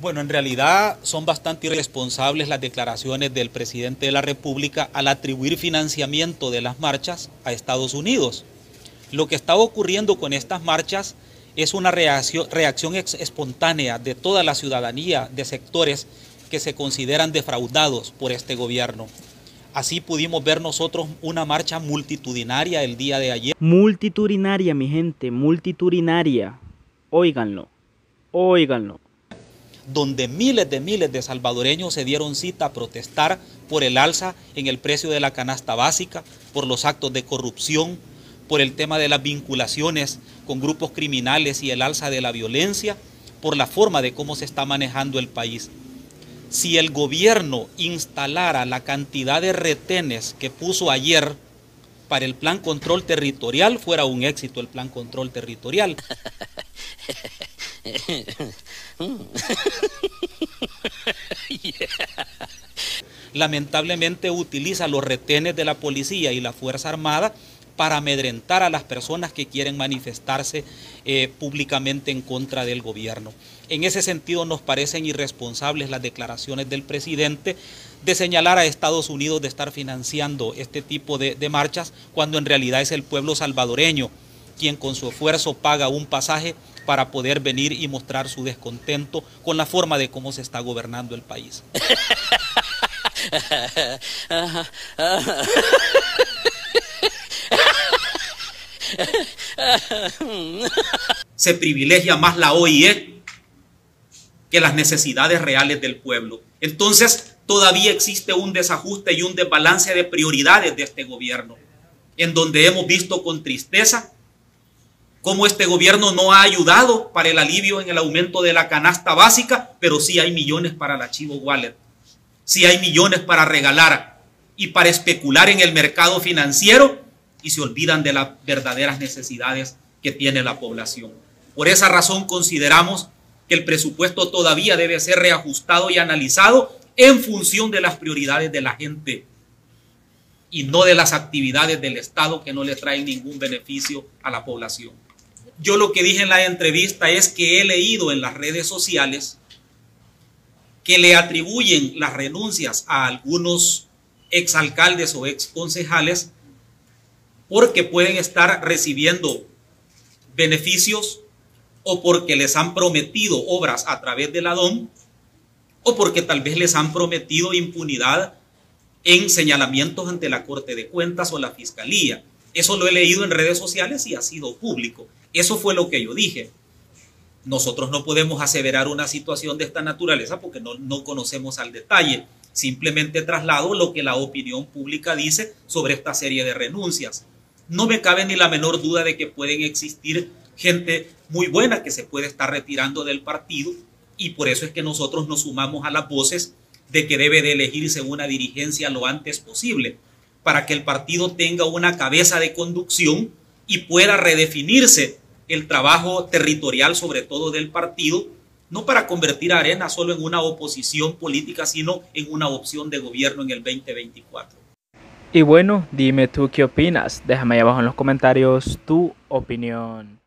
Bueno, en realidad son bastante irresponsables las declaraciones del presidente de la República al atribuir financiamiento de las marchas a Estados Unidos. Lo que está ocurriendo con estas marchas es una reacción, reacción espontánea de toda la ciudadanía, de sectores que se consideran defraudados por este gobierno. Así pudimos ver nosotros una marcha multitudinaria el día de ayer. Multitudinaria, mi gente, multitudinaria. Óiganlo, óiganlo donde miles de miles de salvadoreños se dieron cita a protestar por el alza en el precio de la canasta básica, por los actos de corrupción, por el tema de las vinculaciones con grupos criminales y el alza de la violencia, por la forma de cómo se está manejando el país. Si el gobierno instalara la cantidad de retenes que puso ayer para el plan control territorial, fuera un éxito el plan control territorial. Lamentablemente utiliza los retenes de la policía y la Fuerza Armada para amedrentar a las personas que quieren manifestarse eh, públicamente en contra del gobierno. En ese sentido nos parecen irresponsables las declaraciones del presidente de señalar a Estados Unidos de estar financiando este tipo de marchas cuando en realidad es el pueblo salvadoreño quien con su esfuerzo paga un pasaje para poder venir y mostrar su descontento con la forma de cómo se está gobernando el país. Se privilegia más la OIE que las necesidades reales del pueblo. Entonces, todavía existe un desajuste y un desbalance de prioridades de este gobierno, en donde hemos visto con tristeza cómo este gobierno no ha ayudado para el alivio en el aumento de la canasta básica, pero sí hay millones para el archivo wallet, sí hay millones para regalar y para especular en el mercado financiero y se olvidan de las verdaderas necesidades que tiene la población. Por esa razón consideramos que el presupuesto todavía debe ser reajustado y analizado en función de las prioridades de la gente y no de las actividades del Estado que no le traen ningún beneficio a la población. Yo lo que dije en la entrevista es que he leído en las redes sociales que le atribuyen las renuncias a algunos exalcaldes o exconcejales porque pueden estar recibiendo beneficios o porque les han prometido obras a través de la DOM o porque tal vez les han prometido impunidad en señalamientos ante la Corte de Cuentas o la Fiscalía. Eso lo he leído en redes sociales y ha sido público. Eso fue lo que yo dije. Nosotros no podemos aseverar una situación de esta naturaleza porque no, no conocemos al detalle. Simplemente traslado lo que la opinión pública dice sobre esta serie de renuncias. No me cabe ni la menor duda de que pueden existir gente muy buena que se puede estar retirando del partido y por eso es que nosotros nos sumamos a las voces de que debe de elegirse una dirigencia lo antes posible para que el partido tenga una cabeza de conducción y pueda redefinirse el trabajo territorial, sobre todo del partido, no para convertir a Arena solo en una oposición política, sino en una opción de gobierno en el 2024. Y bueno, dime tú qué opinas. Déjame ahí abajo en los comentarios tu opinión.